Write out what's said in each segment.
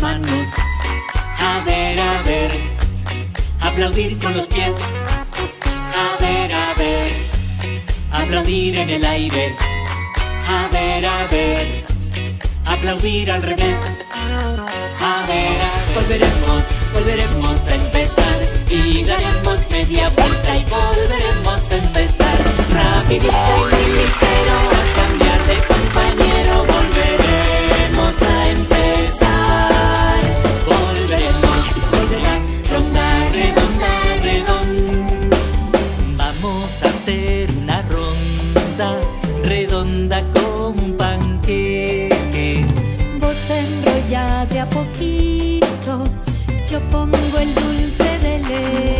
manos. A ver, a ver, aplaudir con los pies. A ver, a ver, aplaudir en el aire. A ver, a ver, aplaudir al revés. A ver, volveremos, volveremos a empezar y daremos media vuelta y volveremos a empezar redonda como un panqueque. Vos enrolla de a poquito, yo pongo el dulce de leche.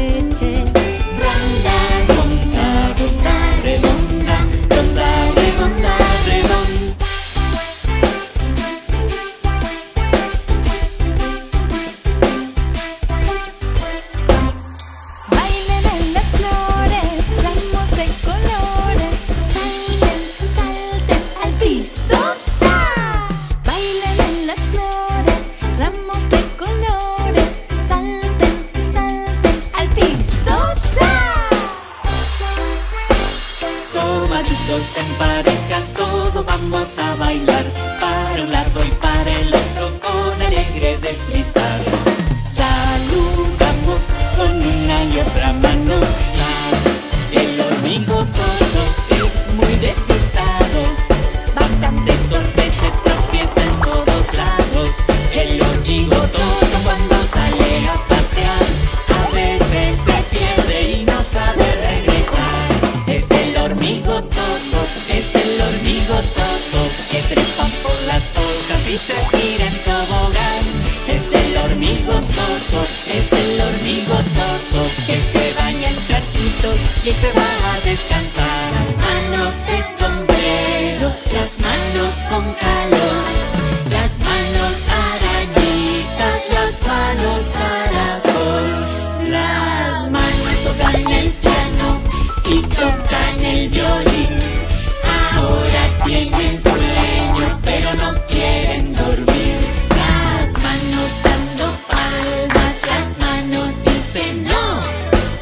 Tomaditos en parejas, todos vamos a bailar para un lado y para el otro con alegre deslizar. Saludamos con una y otra mano. Y se tira en tobogán. Es el hormigo toto, es el hormigo toto que se baña en charquitos y se va a descansar. Las manos de sombrero, las manos con calor,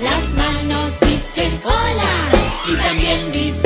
Las manos dicen hola y también dicen...